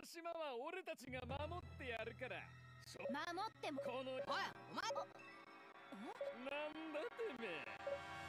の島は俺たちが守ってやるから。守ってもこのおいお前なんだてめえ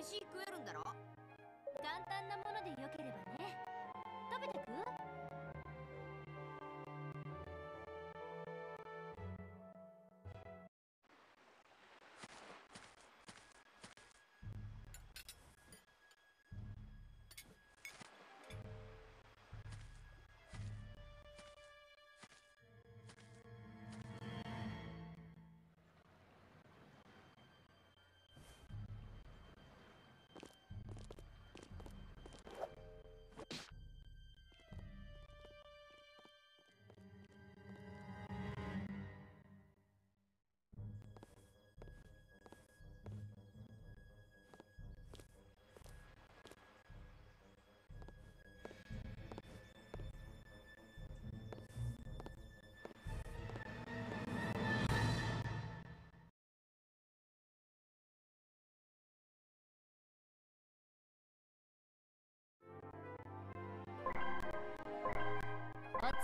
飯食えるんだろ？簡単なものでよければね。食べてく？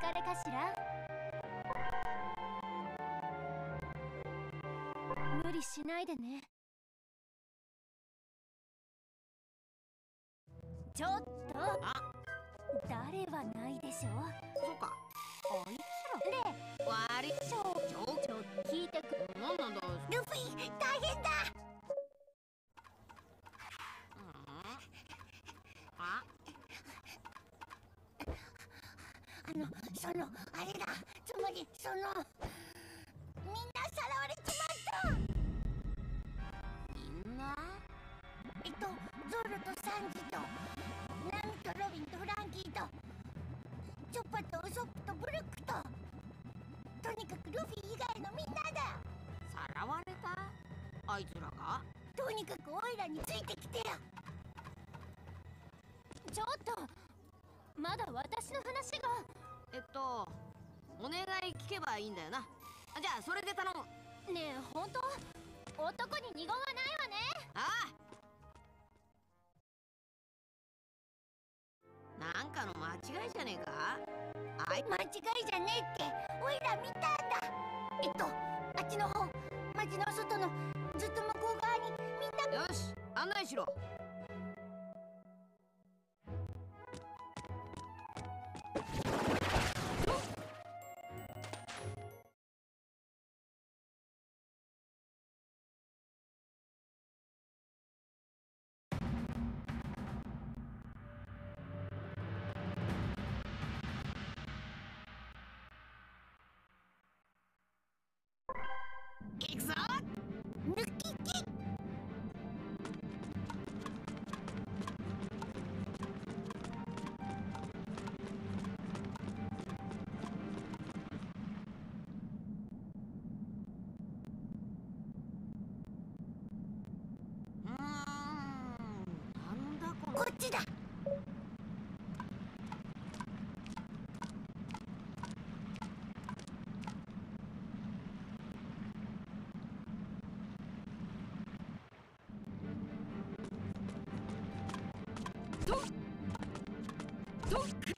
疲れかしら？無理しないでね。ちょっと。誰はないでしょそうか。あいつねら悪い。ちょちょちょ聞いてく。なんだルフィ大変だ。ああのそのあれだ。つまりそのみんなさらわれちまった。みんな？えっとゾロとサンジとナミとロビンとフランキーとチョッパとウソップとブルックととにかくルフィ以外のみんなだ。さらわれた？あいつらが？とにかくオイラについてきてよ。ちょっとまだ私の話がえっとお願い聞けばいいんだよな。あじゃあそれで頼む。ねえ本当？男に二言はないわね。ああ。なんかの間違いじゃねえか？あい。間違いじゃねえって。オイラ見たんだ。えっとあっちの方町の外のずっと向こう側にみんな。よし案内しろこっちだ。どっ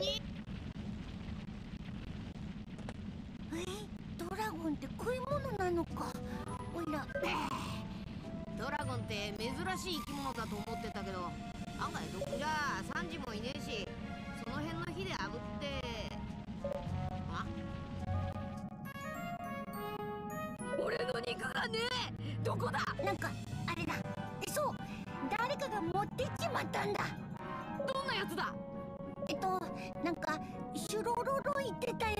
にえ？ドラゴンって食い物なのか？おいら。ドラゴンって珍しい生き物だと思ってたけど案外どこじゃサンジもいねえしその辺の火で炙って。あ？俺の肉がねえ！どこだ？なんかあれだ。えそう。誰かが持ってっちまったんだ。どんなやつだ？えっとなんかシュロロロ言ってたよ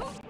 계속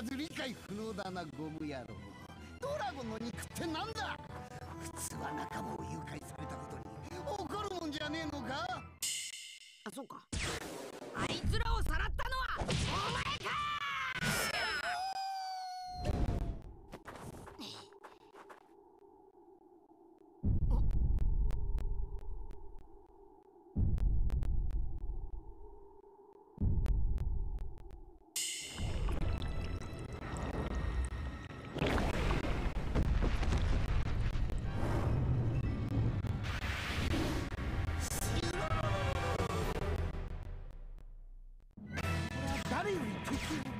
らず理解不能だなゴム野郎。ドラゴンの肉ってなんだ？普通は仲間を誘拐されたことに怒るもんじゃねえのか？あそうか。あいつらをさらったのはお前か！誰より敵